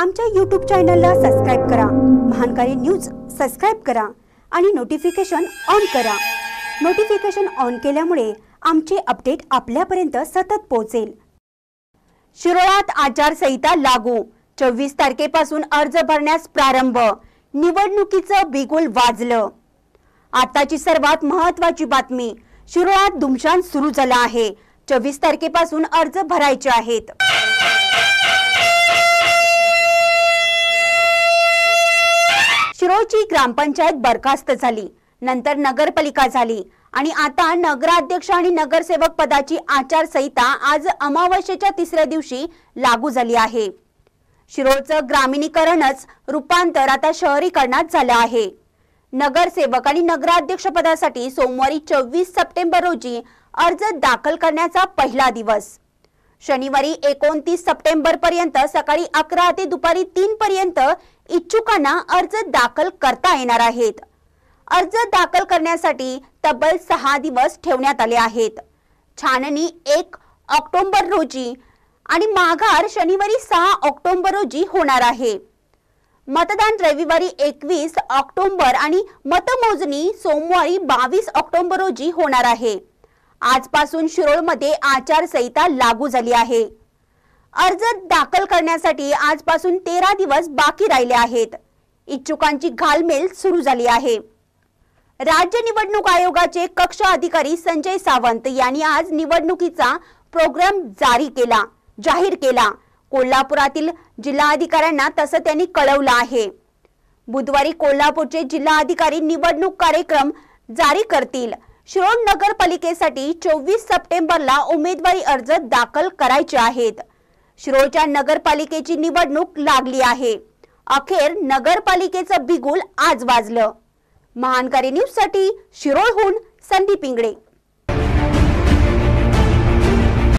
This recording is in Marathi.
आमच्या यूट्यूब चॅनलला सबस्क्राईब करा. महानकारी न्यूज सबस्क्राईब करा आणि नोटिफिकेशन ऑन करा. नोटिफिकेशन ऑन केल्यामुळे आमचे अपडेट आपल्यापर्यंत सतत पोहोचेल. शिरोळात आचारसंहिता लागू. चोवीस तारखेपासून अर्ज भरण्यास प्रारंभ. निवडणुकीचं बिगुल वाजलं. आताची सर्वात महत्वाची बातमी शिरोळात धुमशान सुरू झाला आहे. चोवीस तारखेपासून अर्ज भरायचे आहेत. शिरोळची ग्रामपंचायत बरखास्त झाली. नंतर नगरपालिका झाली. आणि आता नगराध्यक्ष आणि नगरसेवक पदाची आचारसंहिता आज अमावस्येच्या तिसऱ्या दिवशी लागू झाली आहे. शिरोळचं ग्रामीणीकरणच रूपांतर आता शहरीकरणात झालं आहे. नगरसेवक आणि नगराध्यक्ष पदासाठी सोमवारी चोवीस सप्टेंबर रोजी अर्ज दाखल करण्याचा पहिला दिवस. शनिवारी एकोणतीस सप्टेंबर पर्यंत सकाळी अकरा ते दुपारी तीन पर्यंत इच्छुकांना अर्ज दाखल करता येणार आहेत. अर्ज दाखल करण्यासाठी तब्बल सहा दिवस ठेवण्यात आले आहेत. छाननी एक ऑक्टोबर रोजी आणि माघार शनिवारी सहा ऑक्टोबर रोजी होणार आहे. मतदान रविवारी एकवीस ऑक्टोबर आणि मतमोजणी सोमवारी बावीस ऑक्टोबर रोजी होणार आहे. आजपासून शिरोळमध्ये आचारसंहिता लागू झाली आहे. अर्ज दाखल करण्यासाठी आजपासून तेरा दिवस बाकी राहिले आहेत. इच्छुकांची घालमेल सुरू झाली आहे. राज्य निवडणूक आयोगाचे कक्ष अधिकारी संजय सावंत यांनी आज निवडणुकीचा प्रोग्राम जारी केला जाहीर केला. कोल्हापुरातील जिल्हाधिकाऱ्यांना तसं त्यांनी कळवलं आहे. बुधवारी कोल्हापूरचे जिल्हाधिकारी निवडणूक कार्यक्रम जारी करतील. शिरोड नगरपालिकेसाठी चोवीस सप्टेंबरला उमेदवारी अर्ज दाखल करायचे आहेत. शिरोळच्या नगरपालिकेची निवडणूक लागली आहे. अखेर नगरपालिकेचं बिगुल आज वाजलं. महानकारी न्यूजसाठी शिरोळहून संदीप इंगडे